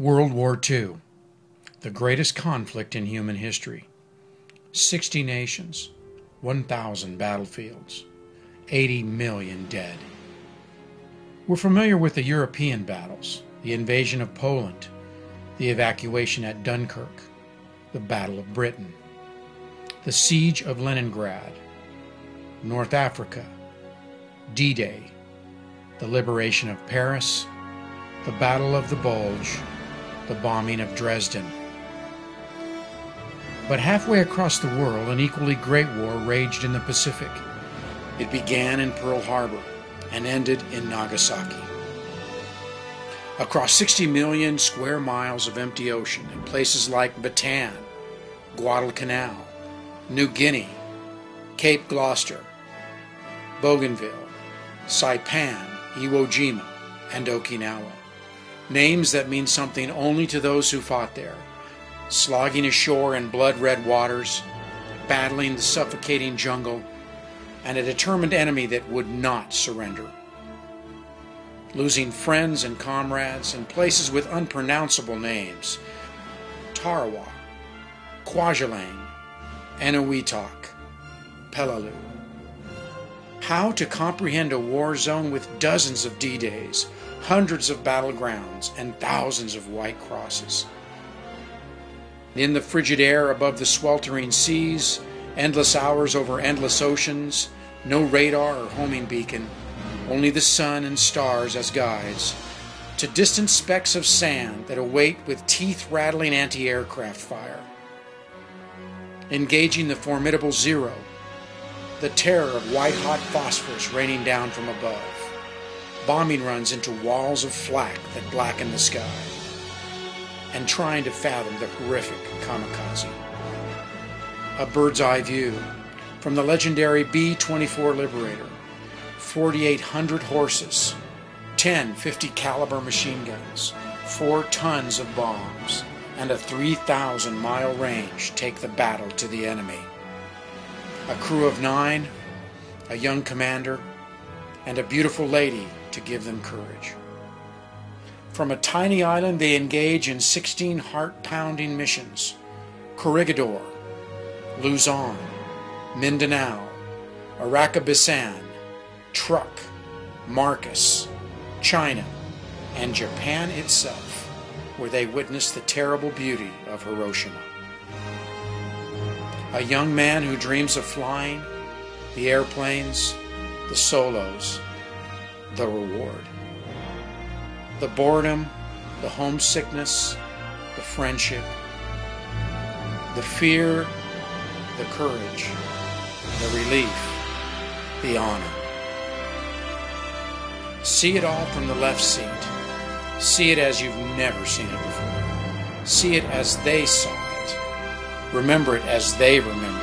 World War II, the greatest conflict in human history. 60 nations, 1,000 battlefields, 80 million dead. We're familiar with the European battles, the invasion of Poland, the evacuation at Dunkirk, the Battle of Britain, the siege of Leningrad, North Africa, D Day, the liberation of Paris, the Battle of the Bulge, the bombing of Dresden. But halfway across the world, an equally great war raged in the Pacific. It began in Pearl Harbor and ended in Nagasaki. Across 60 million square miles of empty ocean in places like Bataan, Guadalcanal, New Guinea, Cape Gloucester, Bougainville, Saipan, Iwo Jima, and Okinawa names that mean something only to those who fought there, slogging ashore in blood red waters, battling the suffocating jungle, and a determined enemy that would not surrender. Losing friends and comrades in places with unpronounceable names Tarawa, Kwajalein, Eniwetok, Peleliu. How to comprehend a war zone with dozens of D days, hundreds of battlegrounds, and thousands of white crosses. In the frigid air above the sweltering seas, endless hours over endless oceans, no radar or homing beacon, only the sun and stars as guides, to distant specks of sand that await with teeth rattling anti aircraft fire. Engaging the formidable Zero, the terror of white hot phosphorus raining down from above. Bombing runs into walls of flak that blacken the sky, and trying to fathom the horrific kamikaze. A bird's eye view from the legendary B 24 Liberator. 4,800 horses, 10 50 caliber machine guns, 4 tons of bombs, and a 3,000 mile range take the battle to the enemy. A crew of nine, a young commander, and a beautiful lady to give them courage. From a tiny island, they engage in 16 heart pounding missions Corregidor, Luzon, Mindanao, Arakabesan, Truk, Marcus, China, and Japan itself, where they witness the terrible beauty of Hiroshima. A young man who dreams of flying, the airplanes, the solos, the reward. The boredom, the homesickness, the friendship, the fear, the courage, the relief, the honor. See it all from the left seat. See it as you've never seen it before. See it as they saw it. Remember it as they remember